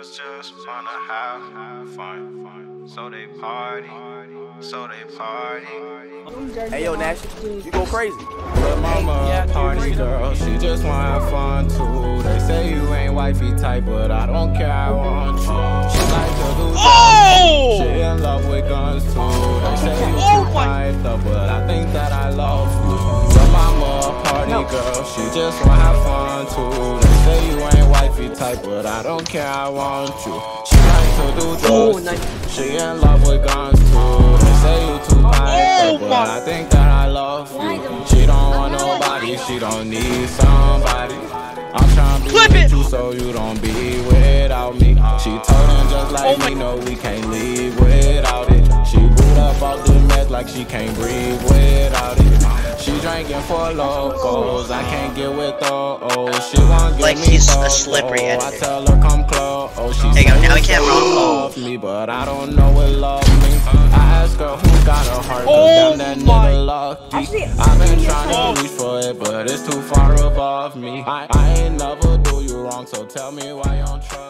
girls just wanna have fun. So they party, so they party. Hey yo, Nash, you go crazy. But mama a party girl, she just wanna have fun too. They say you ain't wifey type, but I don't care, I want you. She like to do Oh! She in love with guns too. They say you Oh too my- hyped up, but I think that I love you. But mama a party girl, she just wanna have fun too. Type, but I don't care, I want you. She like to do drugs. nice. She in love with guns too. They say you too Oh but I think that I love you. She don't want nobody, she don't need somebody. I'm trying to Clip it. you so you don't be without me. She told him just like Oh me, no, we can't leave without it. She boot up off the mess like she can't breathe without it. She drinking for locals, I can't get with those. She want get Like me he's a fucked, slippery I tell her come close. Oh, she There you go, now he you can't say roll. love me, but I don't know what love means. I ask her who got a heart, cause Oh damn that my- nigga lucky. Actually, I've been trying to reach for it, but it's too far above me. I, I ain't never do you wrong, so tell me why you don't trust me.